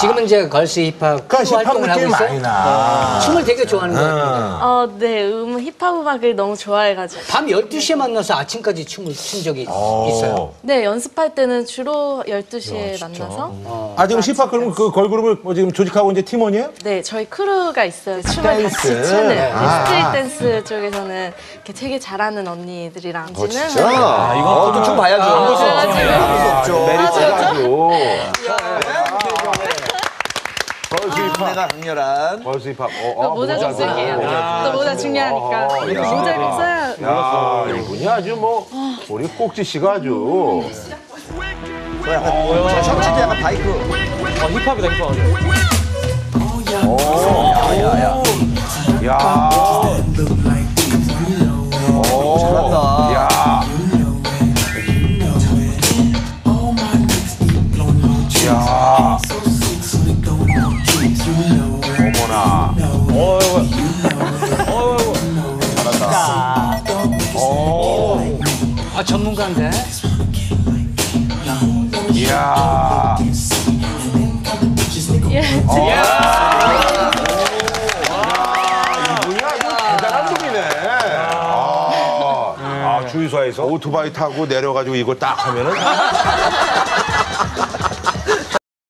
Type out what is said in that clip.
지금은 이제 걸스 힙합 그러니까 힙합 활동을 하고 느낌이 있어요. 많이 나. 춤을 되게 좋아하는 것 같은데. 어, 네, 음, 힙합 음악을 너무 좋아해가지고. 밤 12시에 만나서 아침까지 춤을 춘 적이 있어요. 네, 연습할 때는 주로 12시에 만나서. 아 지금 힙합 그럼 그 걸그룹을 뭐 지금 조직하고 이제 팀원이에요? 네, 저희 크루가 있어요. 춤을 댄스. 같이 추는. 네, 아. street 댄스 쪽에서는 이렇게 되게 잘하는 언니들이랑 어, 진행을. 아, 이거 또 춤 봐야죠. 아, 메리트가 아주. 걸스 힙합. 내가 강렬한. 걸스 힙합. 어, 또 모자 좀 쓸게요. 또 모자 중요하니까. 모자 꼭 써야. 야, 이분이 아주 뭐 우리 꼭지 씨가 아주. 저 약간 저 셔츠도 약간 바이크. 어, 힙합이다, 힙합. 야. 잘한다. 아, 전문가인데. 이야. 예. 이분이 아주 대단한 분이네. 아, 아, 주유소에서 오토바이 타고 내려가지고 이거 딱 하면은